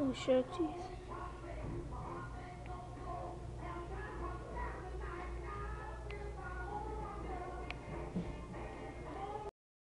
o shorts